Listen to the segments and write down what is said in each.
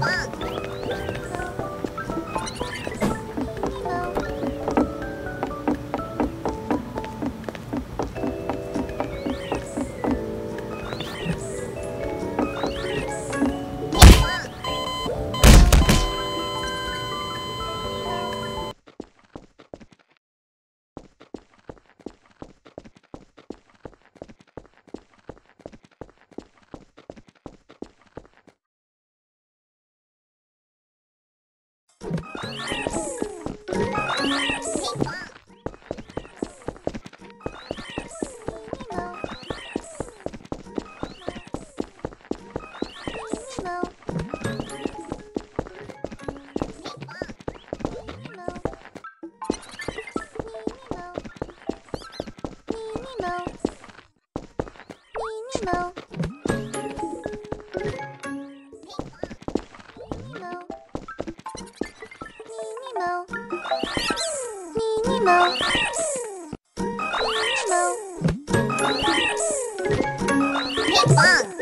啊 Thanks. mão. Ping-pong!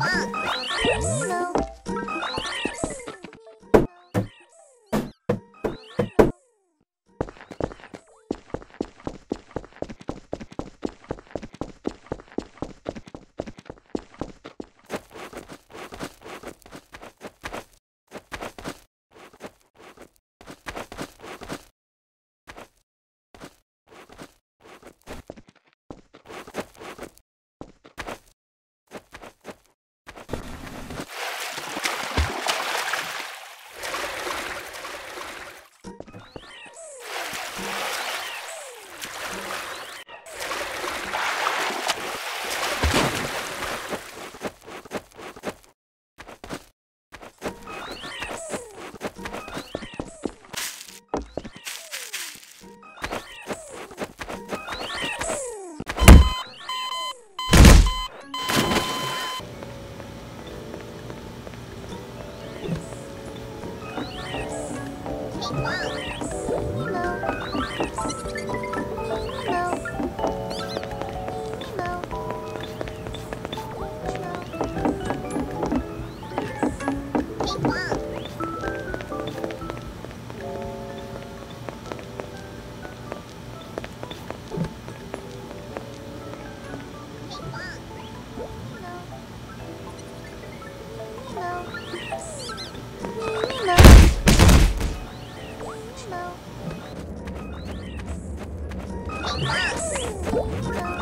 Ah! すいません。Oh, my God.